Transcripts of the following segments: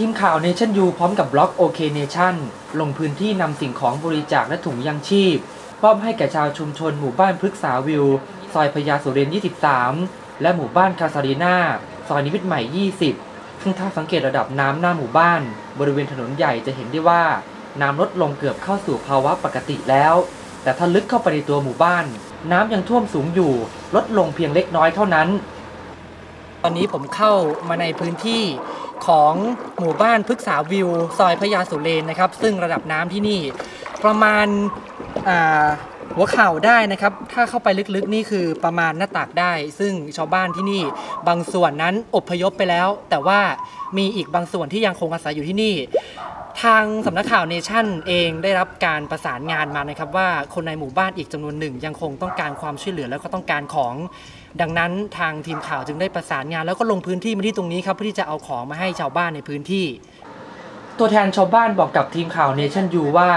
ทีมข่าว Nation U พร้อมกับบล็อก OK Nation ลงพื้นที่นำสิ่งของบริจาคและถุงยังชีพมอบให้แก่ชาวชุมชนหมู่บ้านพฤกษาวิว ซอยพญาสุเรนทร์ 23 และหมู่บ้านคาซารีนาซอยนิมิตใหม่ 20 ซึ่งถ้าสังเกตระดับน้ำหน้าหมู่บ้าน บริเวณถนนใหญ่จะเห็นได้ว่า น้ำลดลงเกือบเข้าสู่ภาวะปกติแล้ว แต่ถ้าลึกเข้าไปในตัวหมู่บ้าน น้ำยังท่วมสูงอยู่ ลดลงเพียงเล็กน้อยเท่านั้น ตอนนี้ผมเข้ามาในพื้นที่ ของหมู่บ้านพฤกษาวิว ซอยพญาสุเรนนะครับ ซึ่งระดับน้ำที่นี่ ประมาณาหัวเข่าได้นะครับ ถ้าเข้าไปลึกๆนี่คือประมาณหน้าตักได้ ซึ่งชาวบ้านที่นี่บางส่วนนั้นอบพยพไปแล้ว แต่ว่ามีอีกบางส่วนที่ยังคงอาศัยอยู่ที่นี่ ทางสำนักข่าวเนชั่นเองได้รับการประสานงานมานะครับว่าคนในหมู่บ้านอีกจำนวนหนึ่งยังคงต้องการความช่วยเหลือแล้วก็ต้องการของ ดังนั้นทางทีมข่าวจึงได้ประสานงาน แล้วก็ลงพื้นที่มาที่ตรงนี้ครับเพื่อที่จะเอาของมาให้ชาวบ้านในพื้นที่ ตัวแทนชาวบ้านบอกกับทีมข่าวเนชั่นยูว่า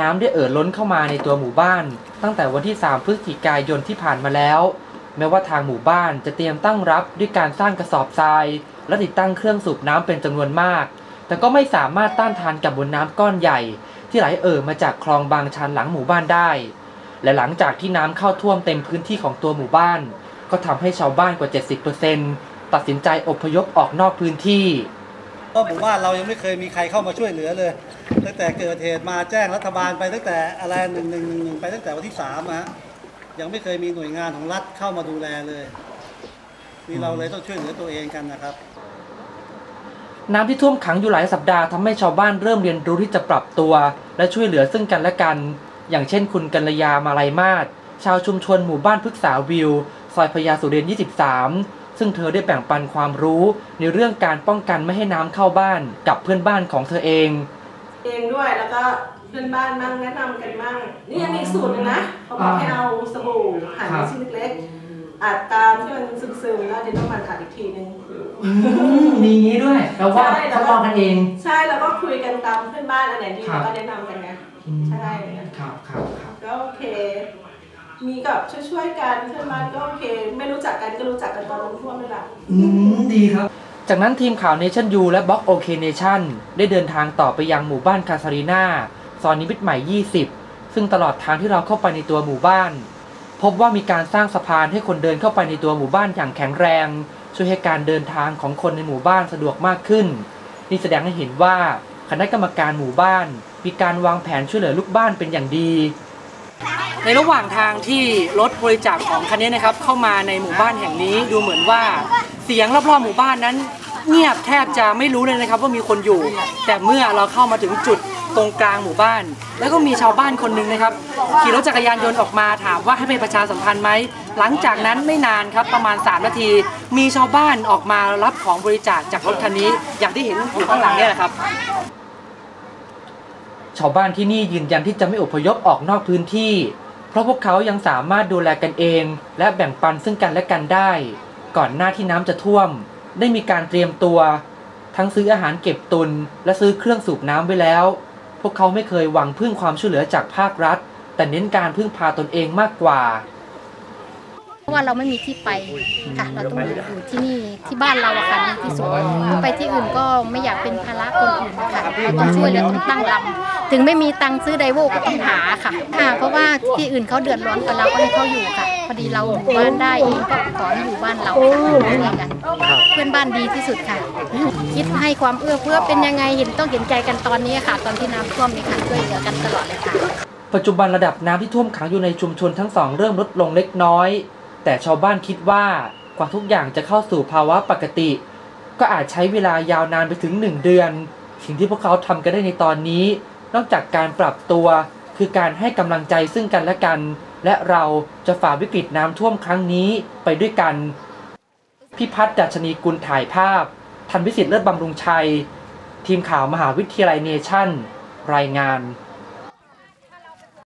น้ำได้เอ่อล้นเข้ามาในตัวหมู่บ้าน ตั้งแต่วันที่ 3 พฤศจิกายนที่ผ่านมาแล้ว แม้ว่าทางหมู่บ้านจะเตรียมตั้งรับด้วยการสร้างกระสอบทราย และติดตั้งเครื่องสูบน้ำเป็นจำนวนมาก แต่ก็ไม่สามารถต้านทานกับมวลน้ำก้อนใหญ่ ที่ไหลเอ่อมาจากคลองบางชันหลังหมู่บ้านได้ และหลังจากที่น้ำเข้าท่วมเต็มพื้นที่ของตัวหมู่บ้าน ก็ทำให้ชาวบ้านกว่า 70%ตัดสินใจอพยพออกนอกพื้นที่ เพราะผมว่าเรายังไม่เคยมีใครเข้ามาช่วยเหลือเลย ตั้งแต่เกิดเหตุมาแจ้งรัฐบาลไปตั้งแต่อะไรหนึ่งหนึ่งหนึ่งไปตั้งแต่วันที่สามอะฮะยังไม่เคยมีหน่วยงานของรัฐเข้ามาดูแลเลยนี่เราเลยต้องช่วยเหลือตัวเองกันนะครับ น้ำที่ท่วมขังอยู่หลายสัปดาห์ทำให้ชาวบ้านเริ่มเรียนรู้ที่จะปรับตัว และช่วยเหลือซึ่งกันและกัน อย่างเช่นคุณกัลยามาลัยมาศชาวชุมชนหมู่บ้านพฤกษาวิว ซอยพญาสุเรน23 ซึ่งเธอได้แบ่งปันความรู้ในเรื่องการป้องกันไม่ให้น้ำเข้าบ้านกับเพื่อนบ้านของเธอเอง เองด้วยแล้วก็เพื่อนบ้านมั่งแนะนำกันมั่งนี่ยังมีอีกสูตรหนึงนะเขาบอกอ่าให้เอาสบู่หั่นครัเป็นบชิ้นเล็กๆอัดตามที่มันซึมๆแล้วเดี๋ยวน้ำมันอัดอีกทีนึงมีงี้ด้วยเราว่าใช่ทดลองกันเอง ใช่แล้วก็คุยกันตามเพื่อนบ้านอันไหนดีครับแล้วก็แนะนำกันไง ใช่ครับครับครับก็โอเค มีกับช่วยๆกันเพื่อนบ้านก็โอเค ไม่รู้จักกันก็รู้จักกันตอนน้ำท่วมนี่แหละอืมดีครับ จากนั้นทีมข่าว Nation U และ b l o อก OK Nation ได้เดินทางต่อไปยังหมู่บ้านคาซารีนาซอยนิมิตใหม่ 20 ซึ่งตลอดทางที่เราเข้าไปในตัวหมู่บ้าน พบว่ามีการสร้างสะพานให้คนเดินเข้าไปในตัวหมู่บ้านอย่างแข็งแรง ช่วยให้การเดินทางของคนในหมู่บ้านสะดวกมากขึ้น นี่แสดงให้เห็นว่าคณะกรรมการหมู่บ้าน มีการวางแผนช่วยเหลือลูกบ้านเป็นอย่างดี ในระหว่างทางที่รถบริจาคของคันนี้นะครับ เข้ามาในหมู่บ้านแห่งนี้ดูเหมือนว่าเสียงรอบๆหมู่บ้านนั้น เงียบแทบจะไม่รู้เลยนะครับว่ามีคนอยู่ แต่เมื่อเราเข้ามาถึงจุดตรงกลางหมู่บ้าน แล้วก็มีชาวบ้านคนหนึ่งนะครับขี่รถจักรยานยนต์ออกมาถามว่าให้ไปประชาสัมพันธ์ไหมหลังจากนั้นไม่นานครับประมาณ 3 นาที มีชาวบ้านออกมารับของบริจาคจากรถคันนี้ อย่างที่เห็นอยู่ข้างหลังเนี่ยแหละครับ ชาวบ้านที่นี่ยืนยันที่จะไม่อพยพออกนอกพื้นที่ เพราะพวกเขายังสามารถดูแลกันเอง และแบ่งปันซึ่งกันและกันได้ ก่อนหน้าที่น้ำจะท่วม ได้มีการเตรียมตัว ทั้งซื้ออาหารเก็บตุน และซื้อเครื่องสูบน้ำไว้แล้ว พวกเขาไม่เคยหวังพึ่งความช่วยเหลือจากภาครัฐ แต่เน้นการพึ่งพาตนเองมากกว่า เพราะว่าเราไม่มีที่ไปค่ะ เราต้องอยู่อยู่ที่นี่ที่บ้านเราอะค่ะดีที่สุดไปที่อื่นก็ไม่อยากเป็นภาระคนอื่นนะคะเราต้องช่วยเหลือต้องตั้งลำถึงไม่มีตังค์ซื้อไดโวก็ต้องหาค่ะค่ะ เพราะว่าที่อื่นเขาเดือดร้อนกับเราก็ให้เขาอยู่ค่ะ พอดีเราอยู่บ้านได้เองก็ขอให้อยู่บ้านเราค่ะช่วยกันเพื่อนบ้านดีที่สุดค่ะ คิดให้ความเอื้อเฟื้อเป็นยังไงเห็นต้องเห็นใจกันตอนนี้ค่ะ ตอนที่น้ำท่วมนี่ค่ะช่วยเหลือกันตลอดเลยค่ะปัจจุบันระดับน้ำที่ท่วมขังอยู่ในชุมชนทั้งสองเริ่มลดลงเล็กน้อย แต่ชาวบ้านคิดว่ากว่าทุกอย่างจะเข้าสู่ภาวะปกติ ก็อาจใช้เวลายาวนานไปถึง 1 เดือน สิ่งที่พวกเขาทำกันได้ในตอนนี้ นอกจากการปรับตัว คือการให้กำลังใจซึ่งกันและกัน และเราจะฝ่าวิกฤตน้ำท่วมครั้งนี้ไปด้วยกัน พิพัฒน์ดัชนีกุลถ่ายภาพ ทันวิสิทธิ์เลิศบำรุงชัย ทีมข่าวมหาวิทยาลัยเนชั่น รายงาน